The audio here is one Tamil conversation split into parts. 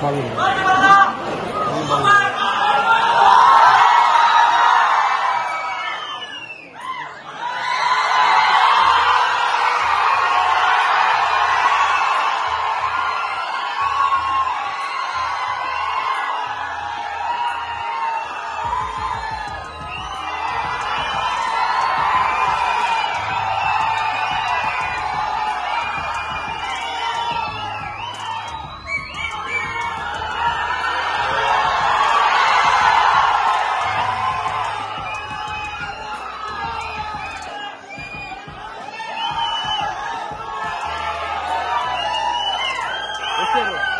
Vale. 教えるわ。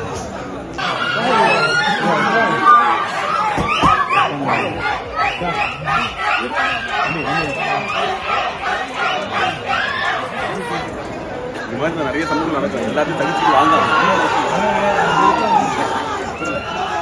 இந்த மாதிரி நிறைய சம்பவங்கள் நடக்கும் எல்லாத்தையும் தனிச்சு வாழ்ந்தாங்க